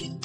you.